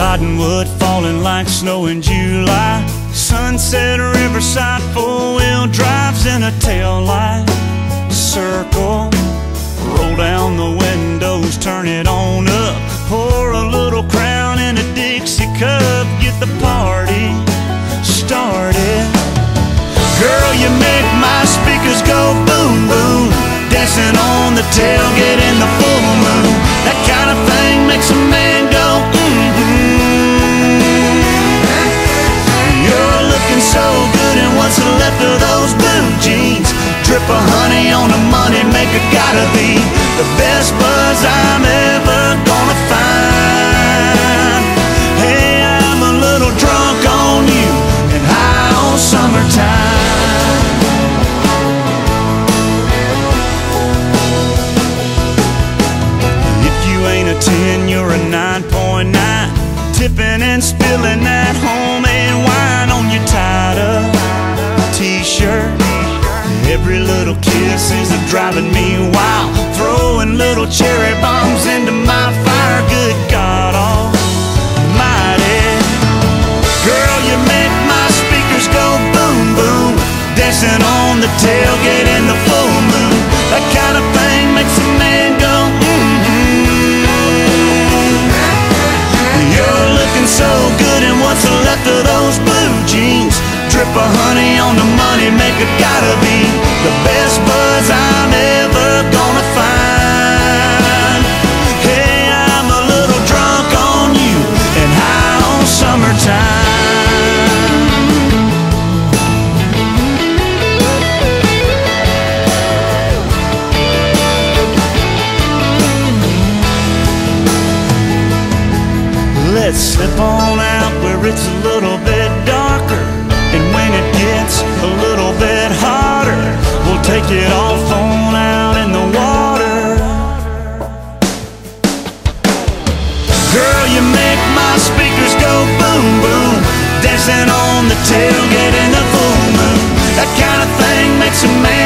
Cottonwood falling like snow in July. Sunset Riverside, four wheel drives in a tail light. Circle, roll down the windows, turn it on up. Pour a little crown in a Dixie cup, get the party started. Girl, you make my speakers go boom boom. Dancing on the tailgate money maker gotta be the best buzz I'm ever gonna find. Hey, I'm a little drunk on you and high on summertime. If you ain't a 10, you're a 9.9. Tipping and spilling that Drip of honey on the money Dancing on the tailgate in the full moon. That kind of thing makes a man